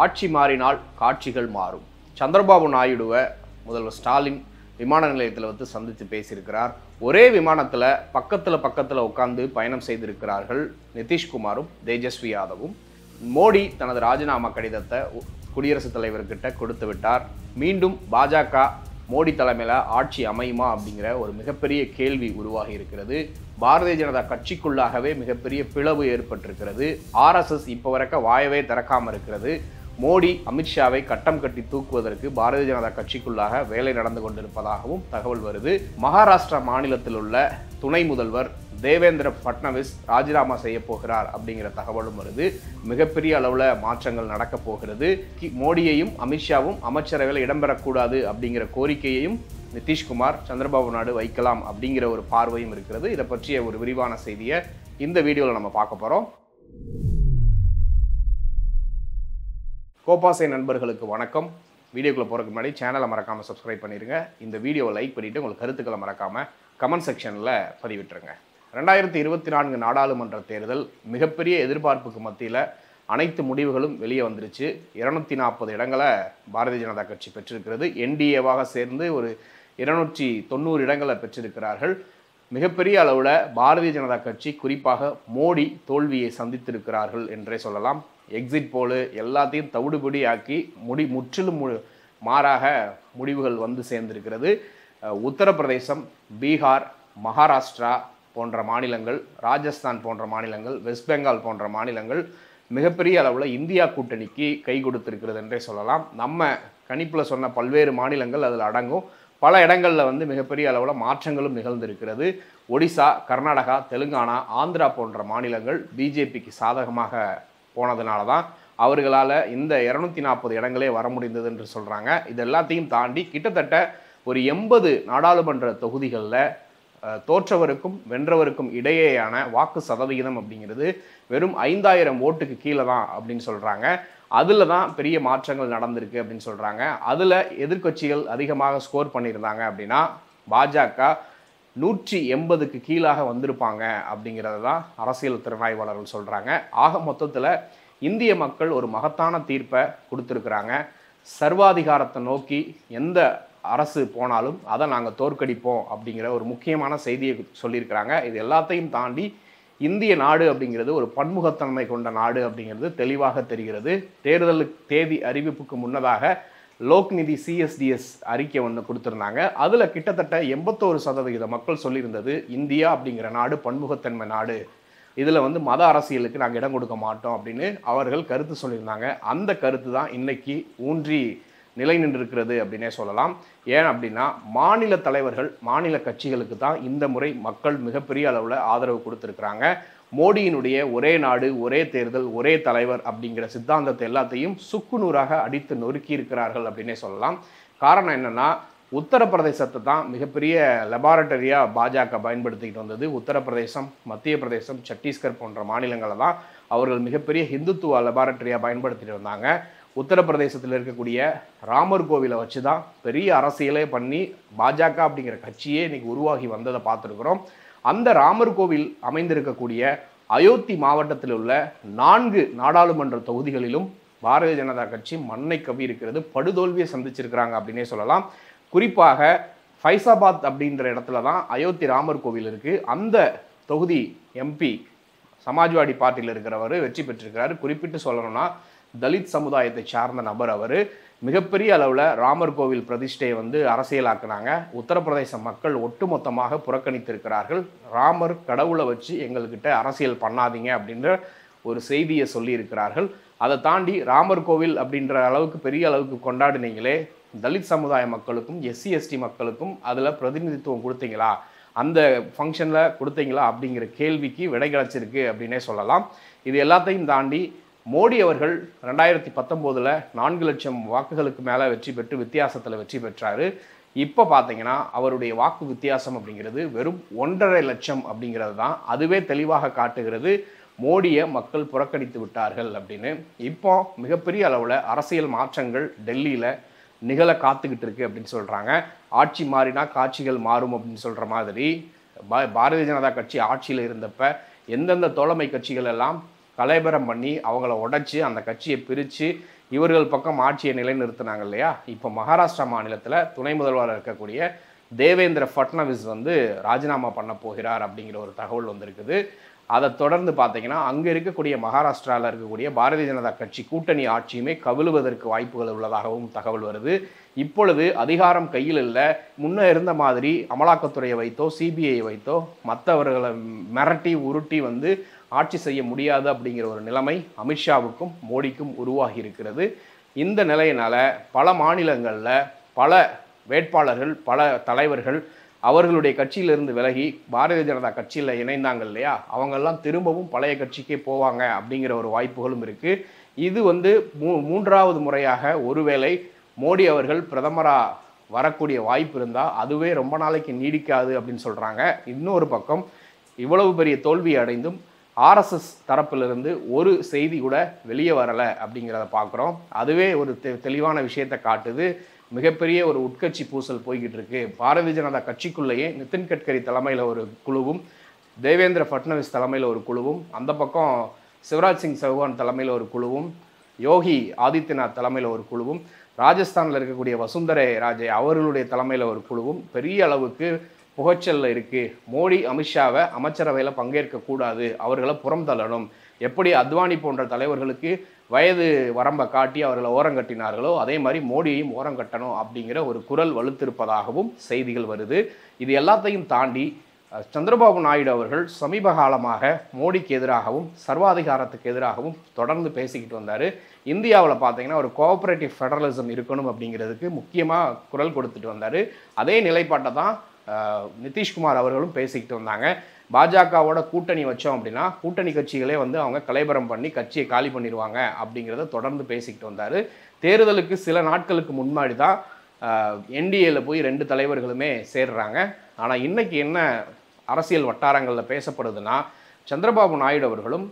ஆட்சி மாறினால் காட்சிகள் மாறும். சந்திரபாபு நாயுடுவை முதல்வர் ஸ்டாலின் விமான நிலையத்தில் வந்து சந்தித்து பேசியிருக்கிறார். ஒரே விமானத்தில் பக்கத்தில் பக்கத்தில் உட்காந்து பயணம் செய்திருக்கிறார்கள் நிதிஷ்குமாரும் தேஜஸ்வி யாதவும். மோடி தனது ராஜினாமா கடிதத்தை குடியரசுத் தலைவர்கிட்ட கொடுத்து விட்டார். மீண்டும் பாஜக மோடி தலைமையில் ஆட்சி அமையுமா அப்படிங்கிற ஒரு மிகப்பெரிய கேள்வி உருவாகி இருக்கிறது. பாரதிய ஜனதா கட்சிக்குள்ளாகவே மிகப்பெரிய பிளவு ஏற்பட்டிருக்கிறது. ஆர்எஸ்எஸ் இப்போ வரைக்கும் வாயவே திறக்காமல் இருக்கிறது. மோடி அமித்ஷாவை கட்டம் கட்டி தூக்குவதற்கு பாரதிய ஜனதா கட்சிக்குள்ளாக வேலை நடந்து கொண்டிருப்பதாகவும் தகவல் வருது. மகாராஷ்டிரா மாநிலத்தில் உள்ள துணை முதல்வர் தேவேந்திர பட்னவிஸ் ராஜினாமா செய்ய போகிறார் அப்படிங்கிற தகவலும் வருது. மிகப்பெரிய அளவில் மாற்றங்கள் நடக்க போகிறது. கி- மோடியையும் அமித்ஷாவும் அமைச்சரவையில் இடம்பெறக்கூடாது அப்படிங்கிற கோரிக்கையையும் நிதிஷ்குமார் சந்திரபாபு நாயுடு வைக்கலாம் அப்படிங்கிற ஒரு பார்வையும் இருக்கிறது. இதை பற்றிய ஒரு விரிவான செய்தியை இந்த வீடியோவில் நம்ம பார்க்க போகிறோம் கோபாசை நண்பர்களுக்கு வணக்கம். வீடியோக்குள்ளே போகிறதுக்கு முன்னாடி சேனலை மறக்காமல் சப்ஸ்கிரைப் பண்ணிடுங்க இந்த வீடியோவை லைக் பண்ணிவிட்டு உங்களுக்கு கருத்துக்களை மறக்காமல் கமெண்ட் செக்ஷனில் பதிவிட்டுருங்க. ரெண்டாயிரத்தி இருபத்தி நான்கு நாடாளுமன்ற தேர்தல் மிகப்பெரிய எதிர்பார்ப்புக்கு மத்தியில் அனைத்து முடிவுகளும் வெளியே வந்துருச்சு. இருநூத்தி நாற்பது இடங்களை பாரதிய ஜனதா கட்சி பெற்றிருக்கிறது. என்டிஏவாக சேர்ந்து ஒரு இருநூற்றி தொண்ணூறு இடங்களை பெற்றிருக்கிறார்கள். மிகப்பெரிய அளவில் பாரதிய ஜனதா கட்சி குறிப்பாக மோடி தோல்வியை சந்தித்திருக்கிறார்கள் என்றே சொல்லலாம். எக்ஸிட் போலு எல்லாத்தையும் தவிடுபடி ஆக்கி முடி முற்றிலும் மு- மாறாக முடிவுகள் வந்து சேர்ந்திருக்கிறது. உத்தரப்பிரதேசம் பீகார் மகாராஷ்டிரா போன்ற மாநிலங்கள் ராஜஸ்தான் போன்ற மாநிலங்கள் வெஸ்ட் பெங்கால் போன்ற மாநிலங்கள் மிகப்பெரிய அளவில் இந்தியா கூட்டணிக்கு கை கொடுத்திருக்கிறது என்றே சொல்லலாம். நம்ம கணிப்பில் சொன்ன பல்வேறு மாநிலங்கள் அதில் அடங்கும். பல இடங்களில் வந்து மிகப்பெரிய அளவில் மாற்றங்களும் நிகழ்ந்திருக்கிறது. ஒடிசா கர்நாடகா தெலுங்கானா ஆந்திரா போன்ற மாநிலங்கள் பிஜேபிக்கு சாதகமாக போனதுனால தான் அவர்களால் இந்த இரநூத்தி நாற்பது இடங்களே வர முடிந்தது என்று சொல்கிறாங்க இது எல்லாத்தையும் தாண்டி கிட்டத்தட்ட ஒரு எண்பது நாடாளுமன்ற தொகுதிகளில் தோற்றவருக்கும் வென்றவருக்கும் இடையேயான வாக்கு சதவிகிதம் அப்படிங்கிறது வெறும் ஐந்தாயிரம் ஓட்டுக்கு கீழே தான் அப்படின்னு சொல்கிறாங்க அதில் தான் பெரிய மாற்றங்கள் நடந்திருக்கு அப்படின்னு சொல்கிறாங்க அதில் எதிர்க்கட்சிகள் அதிகமாக ஸ்கோர் பண்ணியிருந்தாங்க அப்படின்னா பாஜக நூற்றி எண்பதுக்கு கீழாக வந்திருப்பாங்க அப்படிங்கிறது தான் அரசியல் திறனாய்வாளர்கள் சொல்கிறாங்க ஆக மொத்தத்தில் இந்திய மக்கள் ஒரு மகத்தான தீர்ப்பை கொடுத்துருக்குறாங்க. சர்வாதிகாரத்தை நோக்கி எந்த அரசு போனாலும் அதை நாங்கள் தோற்கடிப்போம் அப்படிங்கிற ஒரு முக்கியமான செய்தியை சொல்லியிருக்கிறாங்க. இது எல்லாத்தையும் தாண்டி இந்திய நாடு அப்படிங்கிறது ஒரு பன்முகத்தன்மை கொண்ட நாடு அப்படிங்கிறது தெளிவாக தெரிகிறது. தேர்தலுக்கு தேதி அறிவிப்புக்கு முன்னதாக லோக்நிதி சிஎஸ்டிஎஸ் அறிக்கை ஒன்று கொடுத்துருந்தாங்க. அதில் கிட்டத்தட்ட எண்பத்தோரு சதவிகித மக்கள் சொல்லியிருந்தது இந்தியா அப்படிங்கிற நாடு பன்முகத்தன்மை நாடு. இதில் வந்து மத அரசியலுக்கு நாங்கள் இடம் கொடுக்க மாட்டோம் அப்படின்னு அவர்கள் கருத்து சொல்லியிருந்தாங்க. அந்த கருத்து தான் இன்னைக்கு ஊன்றி நிலை நின்றிருக்கிறது அப்படின்னே சொல்லலாம். ஏன் அப்படின்னா மாநில தலைவர்கள் மாநில கட்சிகளுக்கு தான் இந்த முறை மக்கள் மிகப்பெரிய அளவில் ஆதரவு கொடுத்துருக்குறாங்க. மோடியினுடைய ஒரே நாடு ஒரே தேர்தல் ஒரே தலைவர் அப்படிங்கிற சித்தாந்தத்தை எல்லாத்தையும் சுக்குநூறாக அடித்து நொறுக்கி இருக்கிறார்கள் அப்படின்னே சொல்லலாம். காரணம் என்னென்னா உத்தரப்பிரதேசத்தை தான் மிகப்பெரிய லெபார்டரியாக பாஜக பயன்படுத்திக்கிட்டு வந்தது. உத்தரப்பிரதேசம் மத்திய பிரதேசம் சத்தீஸ்கர் போன்ற மாநிலங்களை தான் அவர்கள் மிகப்பெரிய ஹிந்துத்துவ லெபார்டரியாக பயன்படுத்திட்டு வந்தாங்க. உத்தரப்பிரதேசத்தில் இருக்கக்கூடிய ராமர் கோவிலை வச்சு தான் பெரிய அரசியலே பண்ணி பாஜக அப்படிங்கிற கட்சியே இன்றைக்கி உருவாகி வந்ததை பார்த்துருக்குறோம். அந்த ராமர் கோவில் அமைந்திருக்கக்கூடிய அயோத்தி மாவட்டத்தில் உள்ள நான்கு நாடாளுமன்ற தொகுதிகளிலும் பாரதிய ஜனதா கட்சி மண்ணை கவி இருக்கிறது படுதோல்வியை சந்திச்சிருக்கிறாங்க அப்படின்னே சொல்லலாம். குறிப்பாக ஃபைசாபாத் அப்படின்ற இடத்துல தான் அயோத்தி ராமர் கோவில் இருக்குது அந்த தொகுதி எம்பி சமாஜ்வாடி பார்ட்டியில் இருக்கிறவர் வெற்றி பெற்றிருக்கிறாரு. குறிப்பிட்டு சொல்லணும்னா தலித் சமுதாயத்தை சார்ந்த நபர் அவர். மிகப்பெரிய அளவில் ராமர் கோவில் பிரதிஷ்டையை வந்து அரசியலாக்குனாங்க. உத்தரப்பிரதேச மக்கள் ஒட்டுமொத்தமாக புறக்கணித்திருக்கிறார்கள். ராமர் கடவுளை வச்சு எங்கள்கிட்ட அரசியல் பண்ணாதீங்க அப்படின்ற ஒரு செய்தியை சொல்லியிருக்கிறார்கள். அதை தாண்டி ராமர் கோவில் அப்படின்ற அளவுக்கு பெரிய அளவுக்கு கொண்டாடினீங்களே தலித் சமுதாய மக்களுக்கும் எஸ்சி எஸ்டி மக்களுக்கும் அதில் பிரதிநிதித்துவம் கொடுத்தீங்களா? அந்த ஃபங்க்ஷனில் கொடுத்தீங்களா அப்படிங்கிற கேள்விக்கு விடை கிடச்சிருக்கு அப்படின்னே சொல்லலாம். இது எல்லாத்தையும் தாண்டி மோடி அவர்கள் ரெண்டாயிரத்தி பத்தொம்போதில் நான்கு லட்சம் வாக்குகளுக்கு மேலே வெற்றி பெற்று வித்தியாசத்தில் வெற்றி பெற்றார். இப்போ பார்த்தீங்கன்னா அவருடைய வாக்கு வித்தியாசம் அப்படிங்கிறது வெறும் ஒன்றரை லட்சம் அப்படிங்கிறது தான். அதுவே தெளிவாக காட்டுகிறது மோடியை மக்கள் புறக்கணித்து விட்டார்கள் அப்படின்னு. இப்போ மிகப்பெரிய அளவில் அரசியல் மாற்றங்கள் டெல்லியில் நிகழ காத்துக்கிட்டு இருக்கு அப்படின்னு சொல்கிறாங்க ஆட்சி மாறினா காட்சிகள் மாறும் அப்படின்னு சொல்கிற மாதிரி. பாரதிய ஜனதா கட்சி ஆட்சியில் இருந்தப்ப எந்தெந்த தோழமை கட்சிகள் எல்லாம் கலைபரம் பண்ணி அவங்கள உடைச்சி அந்த கட்சியை பிரித்து இவர்கள் பக்கம் ஆட்சியை நிலைநிறுத்தினாங்க இல்லையா? இப்போ மகாராஷ்டிரா மாநிலத்தில் துணை முதல்வராக இருக்கக்கூடிய தேவேந்திர ஃபட்னவிஸ் வந்து ராஜினாமா பண்ண போகிறார் அப்படிங்கிற ஒரு தகவல் வந்திருக்குது. அதை தொடர்ந்து பார்த்தீங்கன்னா அங்கே இருக்கக்கூடிய மகாராஷ்டிராவில் இருக்கக்கூடிய பாரதிய ஜனதா கட்சி கூட்டணி ஆட்சியுமே கவிழுவதற்கு வாய்ப்புகள் உள்ளதாகவும் தகவல் வருது. இப்பொழுது அதிகாரம் கையில் இல்லை. முன்னே இருந்த மாதிரி அமலாக்கத்துறையை வைத்தோ சிபிஐ வைத்தோ மற்றவர்களை மிரட்டி உருட்டி வந்து ஆட்சி செய்ய முடியாது அப்படிங்கிற ஒரு நிலைமை அமித்ஷாவுக்கும் மோடிக்கும் உருவாகி இருக்கிறது. இந்த நிலையினால் பல மாநிலங்களில் பல வேட்பாளர்கள் பல தலைவர்கள் அவர்களுடைய கட்சியிலிருந்து விலகி பாரதிய ஜனதா கட்சியில் இணைந்தாங்க இல்லையா? அவங்கெல்லாம் திரும்பவும் பழைய கட்சிக்கே போவாங்க அப்படிங்கிற ஒரு வாய்ப்புகளும் இருக்குது இது வந்து மூ மூன்றாவது முறையாக ஒருவேளை மோடி அவர்கள் பிரதமராக வரக்கூடிய வாய்ப்பு இருந்தால் அதுவே ரொம்ப நாளைக்கு நீடிக்காது அப்படின்னு சொல்கிறாங்க இன்னொரு பக்கம் இவ்வளவு பெரிய தோல்வி அடைந்தும் ஆர்எஸ்எஸ் தரப்பிலிருந்து ஒரு செய்தி கூட வெளியே வரலை அப்படிங்கிறத பார்க்குறோம். அதுவே ஒரு தெ தெளிவான விஷயத்தை காட்டுது. மிகப்பெரிய ஒரு உட்கட்சி பூசல் போய்கிட்டு இருக்கு. பாரதிய ஜனதா கட்சிக்குள்ளேயே நிதின் கட்கரி தலைமையில் ஒரு குழுவும் தேவேந்திர ஃபட்னவிஸ் தலைமையில் ஒரு குழுவும் அந்த பக்கம் சிவராஜ் சிங் சௌஹான் தலைமையில் ஒரு குழுவும் யோகி ஆதித்யநாத் தலைமையில் ஒரு குழுவும் ராஜஸ்தானில் இருக்கக்கூடிய வசுந்தரை ராஜே அவர்களுடைய தலைமையில் ஒரு குழுவும் பெரிய அளவுக்கு புகச்சல்ல இருக்குது மோடி அமித்ஷாவை அமைச்சரவையில் பங்கேற்கக்கூடாது அவர்களை புறம் தள்ளணும். எப்படி அத்வானி போன்ற தலைவர்களுக்கு வயது வரம்பை காட்டி அவர்களை ஓரங்கட்டினார்களோ அதே மாதிரி மோடியையும் ஓரங்கட்டணும் அப்படிங்கிற ஒரு குரல் வலுத்திருப்பதாகவும் செய்திகள் வருது. இது எல்லாத்தையும் தாண்டி சந்திரபாபு நாயுடு அவர்கள் சமீப காலமாக மோடிக்கு எதிராகவும் சர்வாதிகாரத்துக்கு எதிராகவும் தொடர்ந்து பேசிக்கிட்டு வந்தார். இந்தியாவில் பார்த்தீங்கன்னா ஒரு கோஆப்ரேட்டிவ் ஃபெடரலிசம் இருக்கணும் அப்படிங்கிறதுக்கு முக்கியமாக குரல் கொடுத்துட்டு வந்தார். அதே நிலைப்பாட்டை தான் நிதிஷ்குமார் அவர்களும் பேசிக்கிட்டு வந்தாங்க. பாஜகவோட கூட்டணி வச்சோம் அப்படின்னா கூட்டணி கட்சிகளே வந்து அவங்க கலைபரம் பண்ணி கட்சியை காலி பண்ணிடுவாங்க அப்படிங்கிறத தொடர்ந்து பேசிக்கிட்டு வந்தார். தேர்தலுக்கு சில நாட்களுக்கு முன்னாடி தான் என்டிஏல போய் ரெண்டு தலைவர்களுமே சேர்றாங்க. ஆனால் இன்னைக்கு என்ன அரசியல் வட்டாரங்களில் பேசப்படுதுன்னா சந்திரபாபு நாயுடு அவர்களும்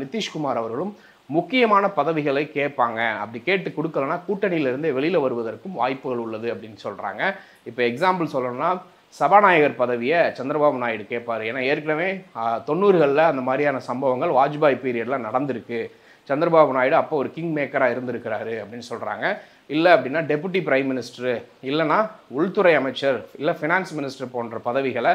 நிதிஷ்குமார் அவர்களும் முக்கியமான பதவிகளை கேட்பாங்க. அப்படி கேட்டு கொடுக்கலன்னா கூட்டணியிலிருந்து வெளியில் வருவதற்கும் வாய்ப்புகள் உள்ளது அப்படின்னு சொல்கிறாங்க இப்போ எக்ஸாம்பிள் சொல்லணும்னா சபாநாயகர் பதவியை சந்திரபாபு நாயுடு கேட்பார். ஏன்னா ஏற்கனவே தொண்ணூறுகளில் அந்த மாதிரியான சம்பவங்கள் வாஜ்பாய் பீரியடில் நடந்திருக்கு. சந்திரபாபு நாயுடு அப்போ ஒரு கிங் மேக்கராக இருந்திருக்கிறாரு அப்படின்னு சொல்கிறாங்க இல்லை அப்படின்னா டெபுட்டி பிரைம் மினிஸ்டரு இல்லைனா உள்துறை அமைச்சர் இல்லை ஃபினான்ஸ் மினிஸ்டர் போன்ற பதவிகளை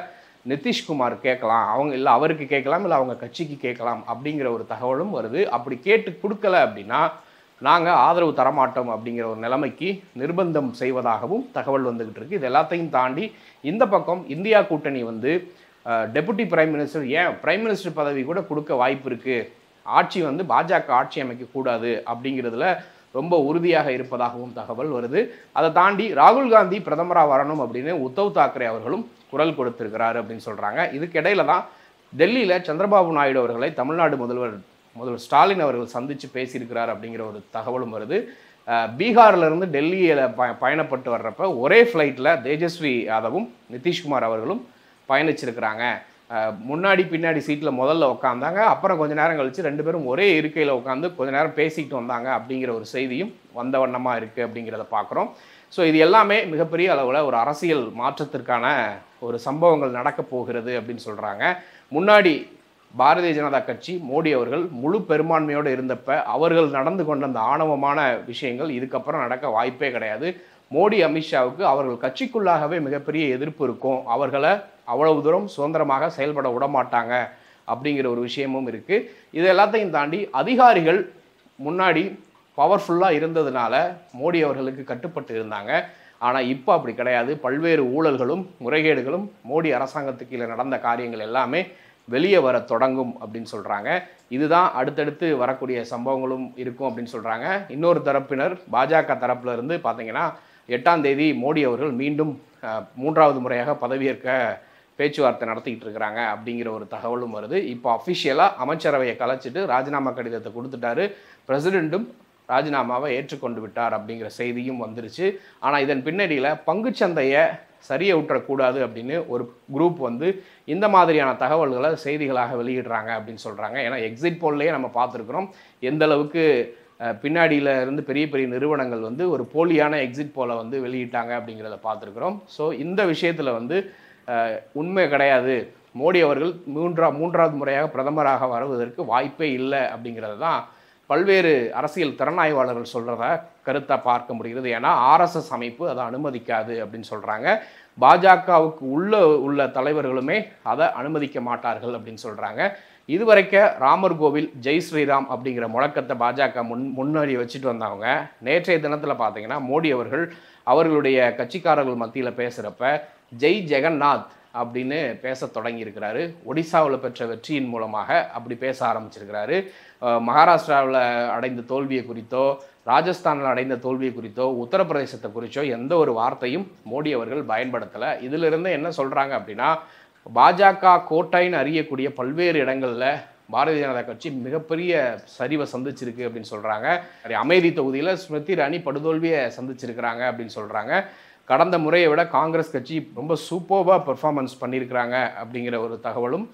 நிதிஷ்குமார் கேட்கலாம். அவங்க இல்லை அவருக்கு கேட்கலாம் இல்லை அவங்க கட்சிக்கு கேட்கலாம் அப்படிங்கிற ஒரு தகவலும் வருது. அப்படி கேட்டு கொடுக்கல அப்படின்னா நாங்கள் ஆதரவு தரமாட்டோம் அப்படிங்கிற ஒரு நிலைமைக்கு நிர்பந்தம் செய்வதாகவும் தகவல் வந்துக்கிட்டு இருக்கு. இது எல்லாத்தையும் தாண்டி இந்த பக்கம் இந்தியா கூட்டணி வந்து டெபுட்டி பிரைம் மினிஸ்டர் ஏன் பிரைம் மினிஸ்டர் பதவி கூட கொடுக்க வாய்ப்பு இருக்குது ஆட்சி வந்து பாஜக ஆட்சி அமைக்கக்கூடாது அப்படிங்கிறதுல ரொம்ப உறுதியாக இருப்பதாகவும் தகவல் வருது. அதை தாண்டி ராகுல் காந்தி பிரதமராக வரணும் அப்படின்னு உத்தவ் தாக்கரே அவர்களும் குரல் கொடுத்திருக்கிறாரு அப்படின்னு சொல்கிறாங்க இதுக்கிடையில தான் டெல்லியில் சந்திரபாபு நாயுடு அவர்களை தமிழ்நாடு முதல்வர் முதல்வர் ஸ்டாலின் அவர்கள் சந்தித்து பேசியிருக்கிறார் அப்படிங்கிற ஒரு தகவலும் வருது. பீகார்லேருந்து டெல்லியில் ப பயணப்பட்டு வர்றப்ப ஒரே ஃப்ளைட்டில் தேஜஸ்வி யாதவும் நிதிஷ்குமார் அவர்களும் பயணிச்சிருக்கிறாங்க. முன்னாடி பின்னாடி சீட்டில் முதல்ல உட்காந்தாங்க அப்புறம் கொஞ்ச நேரம் கழித்து ரெண்டு பேரும் ஒரே இருக்கையில் உட்காந்து கொஞ்ச நேரம் பேசிக்கிட்டு வந்தாங்க அப்படிங்கிற ஒரு செய்தியும் வந்த வண்ணமாக இருக்குது அப்படிங்கிறத பார்க்குறோம் ஸோ இது எல்லாமே மிகப்பெரிய அளவில் ஒரு அரசியல் மாற்றத்திற்கான ஒரு சம்பவங்கள் நடக்கப் போகிறது அப்படின்னு சொல்கிறாங்க முன்னாடி பாரதிய ஜனதா கட்சி மோடி அவர்கள் முழு பெரும்பான்மையோடு இருந்தப்ப அவர்கள் நடந்து கொண்ட அந்த ஆணவமான விஷயங்கள் இதுக்கப்புறம் நடக்க வாய்ப்பே கிடையாது. மோடி அமித்ஷாவுக்கு அவர்கள் கட்சிக்குள்ளாகவே மிகப்பெரிய எதிர்ப்பு இருக்கும். அவர்களை அவ்வளவு தூரம் சுதந்திரமாக செயல்பட விட மாட்டாங்க அப்படிங்கிற ஒரு விஷயமும் இருக்குது இது எல்லாத்தையும் தாண்டி அதிகாரிகள் முன்னாடி பவர்ஃபுல்லாக இருந்ததுனால மோடி அவர்களுக்கு கட்டுப்பட்டு இருந்தாங்க. ஆனால் இப்போ அப்படி கிடையாது. பல்வேறு ஊழல்களும் முறைகேடுகளும் மோடி அரசாங்கத்துக்கு கீழே நடந்த காரியங்கள் எல்லாமே வெளியே வர தொடங்கும் அப்படின்னு சொல்கிறாங்க இதுதான் அடுத்தடுத்து வரக்கூடிய சம்பவங்களும் இருக்கும் அப்படின்னு சொல்கிறாங்க இன்னொரு தரப்பினர் பாஜக தரப்புல இருந்து பார்த்தீங்கன்னா எட்டாம் தேதி மோடி அவர்கள் மீண்டும் மூன்றாவது முறையாக பதவியேற்க பேச்சுவார்த்தை நடத்திக்கிட்டு இருக்கிறாங்க அப்படிங்கிற ஒரு தகவலும் வருது. இப்போ அஃபிஷியலாக அமைச்சரவையை கலைச்சிட்டு ராஜினாமா கடிதத்தை கொடுத்துட்டாரு. பிரசிடெண்ட்டும் ராஜினாமாவை ஏற்றுக்கொண்டு விட்டார் அப்படிங்கிற செய்தியும் வந்துருச்சு. ஆனால் இதன் பின்னணியில் பங்குச்சந்தையை சரிய விட்டுறக்கூடாது அப்படின்னு ஒரு குரூப் வந்து இந்த மாதிரியான தகவல்களை செய்திகளாக வெளியிடுறாங்க அப்படின்னு சொல்கிறாங்க ஏன்னா எக்ஸிட் போல்லையே நம்ம பார்த்துருக்குறோம். எந்தளவுக்கு பின்னாடியில் இருந்து பெரிய பெரிய நிறுவனங்கள் வந்து ஒரு போலியான எக்ஸிட் போலை வந்து வெளியிட்டாங்க அப்படிங்கிறத பார்த்துருக்குறோம். ஸோ இந்த விஷயத்தில் வந்து உண்மை கிடையாது. மோடி அவர்கள் மூன்றா மூன்றாவது முறையாக பிரதமராக வருவதற்கு வாய்ப்பே இல்லை அப்படிங்கிறது தான் பல்வேறு அரசியல் திறனாய்வாளர்கள் சொல்கிறத கருத்தை பார்க்க முடிகிறது. ஏன்னா ஆர்எஸ்எஸ் அமைப்பு அதை அனுமதிக்காது அப்படின்னு சொல்கிறாங்க பாஜகவுக்கு உள்ள உள்ள தலைவர்களுமே அதை அனுமதிக்க மாட்டார்கள் அப்படின்னு சொல்கிறாங்க இதுவரைக்க ராமர் கோவில் ஜெய் ஸ்ரீராம் அப்படிங்கிற முழக்கத்தை பாஜக முன் முன்னாடி வச்சுட்டு வந்தவங்க நேற்றைய தினத்தில் பார்த்தீங்கன்னா மோடி அவர்கள் அவர்களுடைய கட்சிக்காரர்கள் மத்தியில் பேசுகிறப்ப ஜெய் ஜெகநாத் அப்படின்னு பேச தொடங்கியிருக்கிறாரு. ஒடிசாவில் பெற்ற வெற்றியின் மூலமாக அப்படி பேச ஆரம்பிச்சிருக்கிறாரு. மகாராஷ்டிராவில் அடைந்த தோல்வியை குறித்தோ ராஜஸ்தானில் அடைந்த தோல்வியை குறித்தோ உத்தரப்பிரதேசத்தை குறித்தோ எந்த ஒரு வார்த்தையும் மோடி அவர்கள் பயன்படுத்தலை. இதிலிருந்து என்ன சொல்கிறாங்க அப்படின்னா பாஜக கோட்டைன்னு அறியக்கூடிய பல்வேறு இடங்களில் பாரதிய ஜனதா கட்சி மிகப்பெரிய சரிவை சந்திச்சிருக்கு அப்படின்னு சொல்கிறாங்க அமைதி தொகுதியில் ஸ்மிருதி இரானி படுதோல்வியை சந்திச்சிருக்கிறாங்க அப்படின்னு சொல்கிறாங்க கடந்த முறையை விட காங்கிரஸ் கட்சி ரொம்ப சூப்பர்வாக பெர்ஃபார்மன்ஸ் பண்ணியிருக்கிறாங்க அப்படிங்கிற ஒரு தகவலும்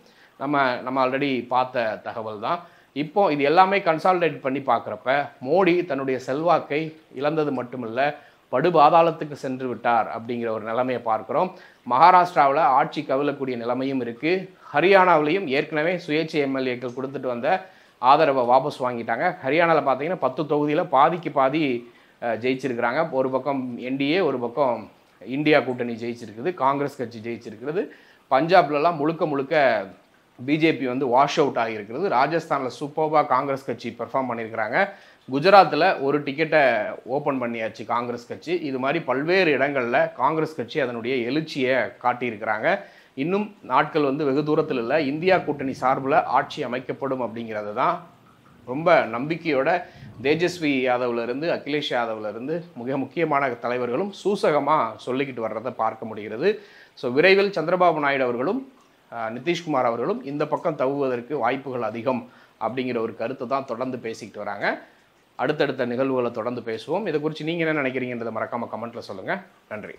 நம்ம நம்ம ஆல்ரெடி பார்த்த தகவல் தான். இப்போ இது எல்லாமே கன்சால்டேட் பண்ணி பார்க்குறப்ப மோடி தன்னுடைய செல்வாக்கை இழந்தது மட்டுமல்ல படுபாதாளத்துக்கு சென்று விட்டார் அப்படிங்கிற ஒரு நிலைமையை பார்க்குறோம். மகாராஷ்டிராவில் ஆட்சி கவிழக்கூடிய நிலைமையும் இருக்குது ஹரியானாவிலையும் ஏற்கனவே சுயேட்சை எம்எல்ஏக்கள் கொடுத்துட்டு வந்த ஆதரவை வாபஸ் வாங்கிட்டாங்க. ஹரியானாவில் பார்த்தீங்கன்னா பத்து தொகுதியில் பாதிக்கு பாதி ஜெயிச்சிருக்கிறாங்க. ஒரு பக்கம் என்டிஏ ஒரு பக்கம் இந்தியா கூட்டணி ஜெயிச்சிருக்குது. காங்கிரஸ் கட்சி ஜெயிச்சிருக்கிறது. பஞ்சாப்லலாம் முழுக்க முழுக்க பிஜேபி வந்து வாஷ் அவுட் ஆகியிருக்கிறது. ராஜஸ்தானில் சூப்பர்பாக காங்கிரஸ் கட்சி பெர்ஃபார்ம் பண்ணியிருக்கிறாங்க. குஜராத்தில் ஒரு டிக்கெட்டை ஓப்பன் பண்ணியாச்சு காங்கிரஸ் கட்சி. இது மாதிரி பல்வேறு இடங்களில் காங்கிரஸ் கட்சி அதனுடைய எழுச்சியை காட்டியிருக்கிறாங்க. இன்னும் நாட்கள் வந்து வெகு தூரத்தில் இல்லை. இந்தியா கூட்டணி சார்பில் ஆட்சி அமைக்கப்படும் அப்படிங்கிறது தான் ரொம்ப நம்பிக்கையோட தேஜஸ்வி யாதவ்லேருந்து அகிலேஷ் யாதவ்லேருந்து மிக முக்கியமான தலைவர்களும் சூசகமாக சொல்லிக்கிட்டு வர்றதை பார்க்க முடிகிறது. ஸோ விரைவில் சந்திரபாபு நாயுடு அவர்களும் நிதிஷ்குமார் அவர்களும் இந்த பக்கம் தவுவதற்கு வாய்ப்புகள் அதிகம் அப்படிங்கிற ஒரு கருத்தை தான் தொடர்ந்து பேசிக்கிட்டு வராங்க. அடுத்தடுத்த நிகழ்வுகளை தொடர்ந்து பேசுவோம். இதை குறித்து நீங்கள் என்ன நினைக்கிறீங்கன்றதை மறக்காமல் கமெண்ட்டில் சொல்லுங்கள் நன்றி.